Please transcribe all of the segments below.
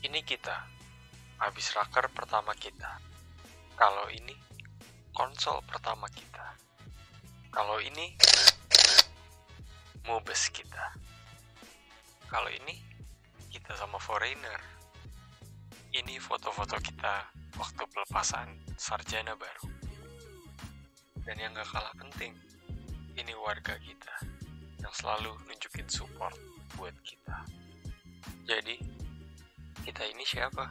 Ini kita, habis raker pertama kita. Kalau ini, konsol pertama kita. Kalau ini, mobes kita. Kalau ini, kita sama foreigner. Ini foto-foto kita waktu pelepasan sarjana baru. Dan yang gak kalah penting, ini warga kita yang selalu nunjukin support kita ini siapa?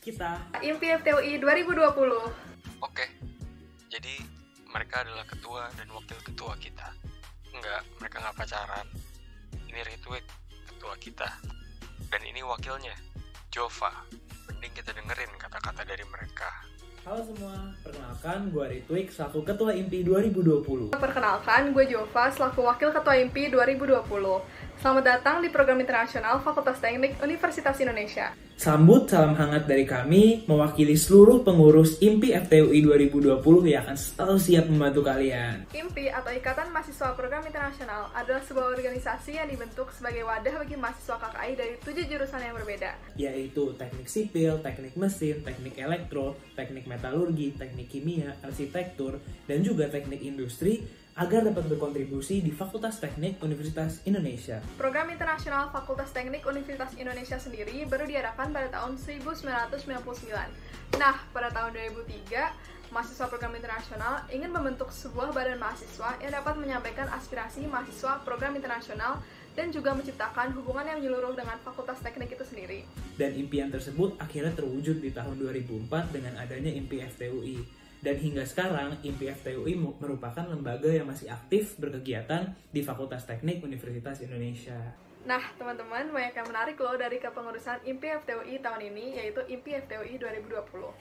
Kita Impi FTUI 2020. Oke, jadi mereka adalah ketua dan wakil ketua kita. Enggak, mereka nggak pacaran. Ini retweet ketua kita. Dan ini wakilnya, Jova. Mending kita dengerin kata-kata dari mereka. Halo semua, perkenalkan gue Ritwik selaku Ketua IMPI 2020 Perkenalkan, gue Jova selaku Wakil Ketua IMPI 2020. Selamat datang di program internasional Fakultas Teknik Universitas Indonesia. Sambut salam hangat dari kami mewakili seluruh pengurus IMPI FTUI 2020 yang akan selalu siap membantu kalian IMPI atau Ikatan Mahasiswa Program Internasional adalah sebuah organisasi yang dibentuk sebagai wadah bagi mahasiswa KKI dari tujuh jurusan yang berbeda. yaitu teknik sipil, teknik mesin, teknik elektro, teknik metalurgi, teknik kimia, arsitektur, dan juga teknik industri agar dapat berkontribusi di Fakultas Teknik Universitas Indonesia. Program Internasional Fakultas Teknik Universitas Indonesia sendiri baru diadakan pada tahun 1999. Nah, pada tahun 2003, mahasiswa program internasional ingin membentuk sebuah badan mahasiswa yang dapat menyampaikan aspirasi mahasiswa program internasional dan juga menciptakan hubungan yang menyeluruh dengan fakultas teknik itu sendiri. Dan impian tersebut akhirnya terwujud di tahun 2004 dengan adanya IMPI FTUI. Dan hingga sekarang, IMPI FTUI merupakan lembaga yang masih aktif berkegiatan di Fakultas Teknik Universitas Indonesia. Nah, teman-teman, banyak yang menarik loh dari kepengurusan IMPI FTUI tahun ini, yaitu IMPI FTUI 2020.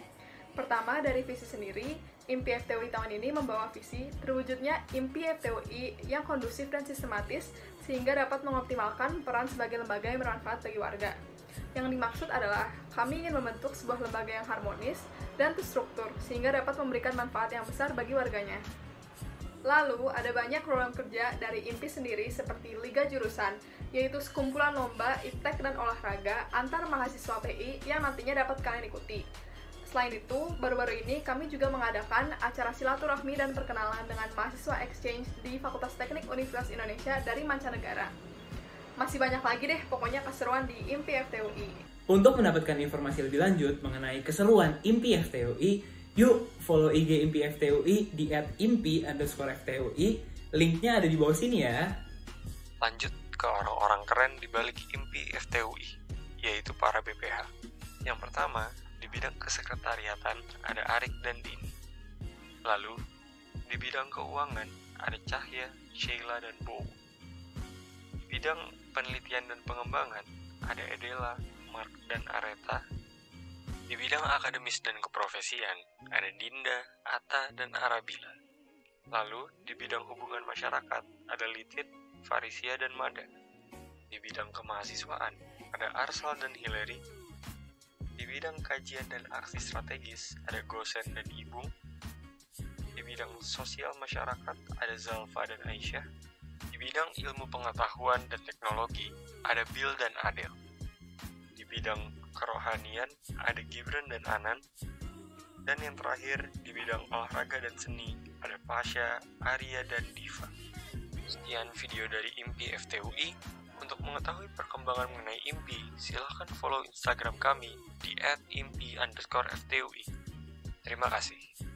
Pertama, dari visi sendiri, IMPI FTUI tahun ini membawa visi terwujudnya IMPI FTUI yang kondusif dan sistematis sehingga dapat mengoptimalkan peran sebagai lembaga yang bermanfaat bagi warga. Yang dimaksud adalah kami ingin membentuk sebuah lembaga yang harmonis dan terstruktur sehingga dapat memberikan manfaat yang besar bagi warganya. Lalu, ada banyak program kerja dari IMPI sendiri seperti Liga Jurusan, yaitu sekumpulan lomba, iptek, dan olahraga antar mahasiswa PI yang nantinya dapat kalian ikuti. Selain itu, baru-baru ini kami juga mengadakan acara silaturahmi dan perkenalan dengan mahasiswa exchange di Fakultas Teknik Universitas Indonesia dari mancanegara. Masih banyak lagi deh pokoknya keseruan di IMPI FTUI. Untuk mendapatkan informasi lebih lanjut mengenai keseruan IMPI FTUI, yuk follow IG IMPI FTUI di @impi underscore FTUI. Linknya ada di bawah sini ya. Lanjut ke orang-orang keren di balik impi FTUI, yaitu para BPH. Yang pertama, di bidang kesekretariatan ada Arik dan Dini. Lalu, di bidang keuangan ada Cahya, Sheila, dan Bow. Di bidang penelitian dan pengembangan ada Edela, Mark, dan Areta. Di bidang akademis dan keprofesian ada Dinda, Ata, dan Arabila. Lalu, di bidang hubungan masyarakat ada Litit, Farisia, dan Mada. Di bidang kemahasiswaan ada Arsal dan Hillary. Di bidang kajian dan aksi strategis ada Gosen dan Ibung. Di bidang sosial masyarakat ada Zalfa dan Aisyah. Di bidang ilmu pengetahuan dan teknologi ada Bill dan Adel. Di bidang kerohanian ada Gibran dan Anan. Dan yang terakhir di bidang olahraga dan seni ada Pasha, Arya, dan Diva. Sekian video dari IMPI FTUI. Untuk mengetahui perkembangan mengenai IMPI, silahkan follow Instagram kami di @impi_ftui. Terima kasih.